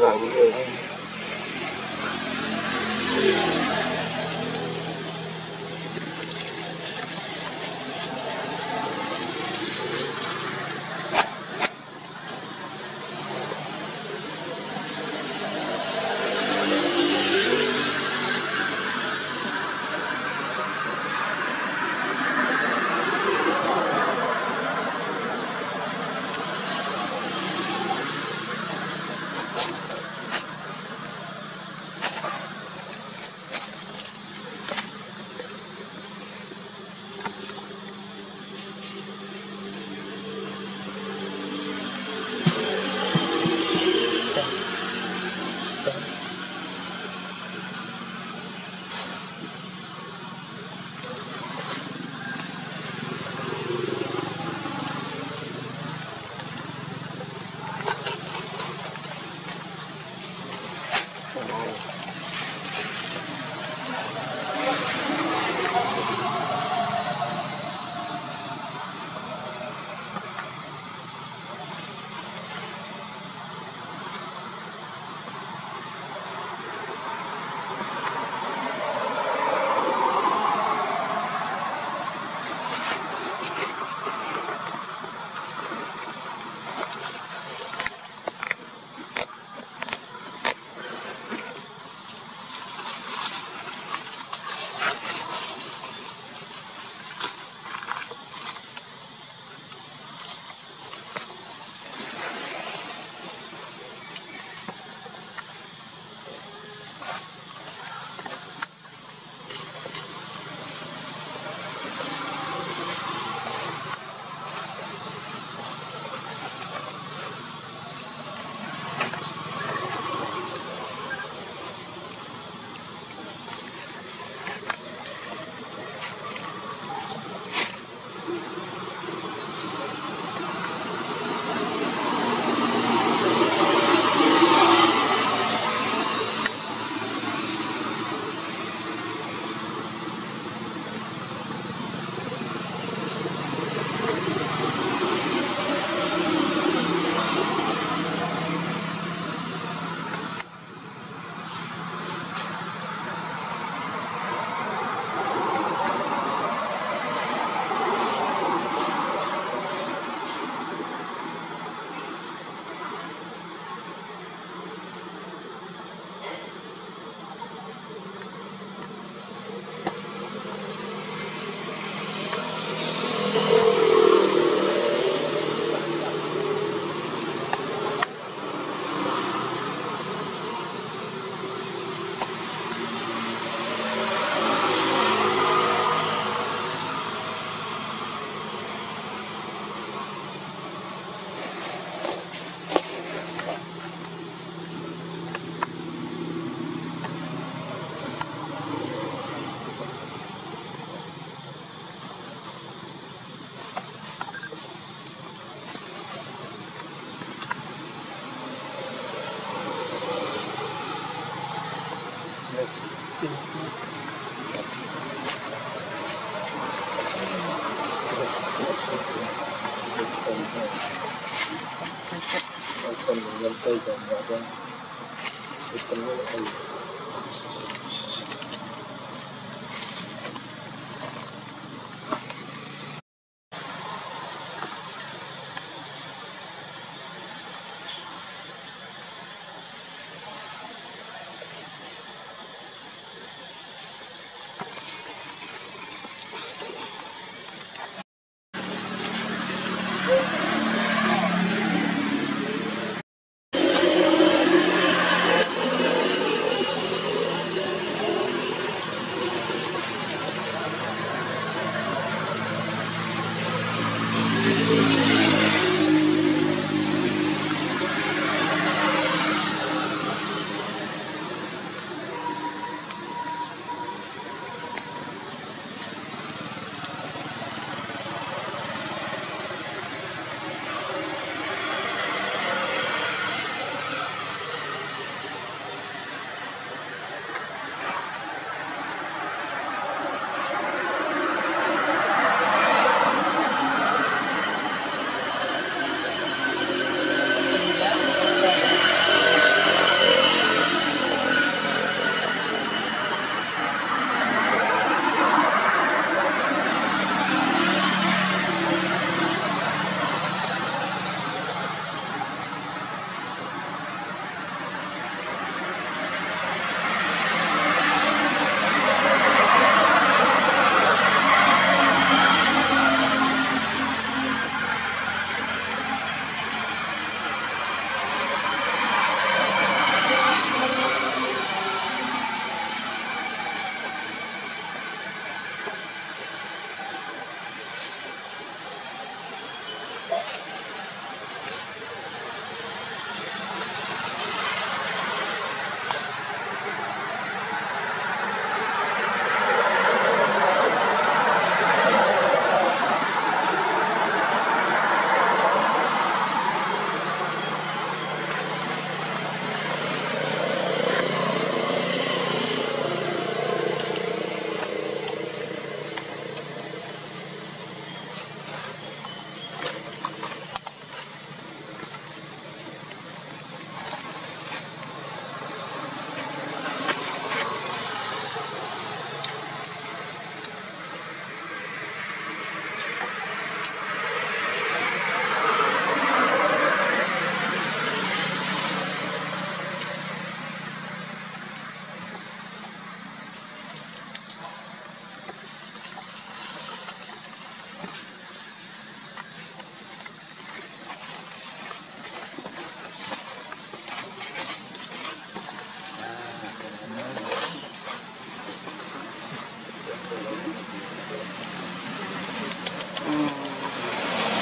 Claro,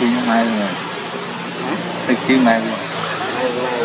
Chi nó mai rồi. Chi mai rồi.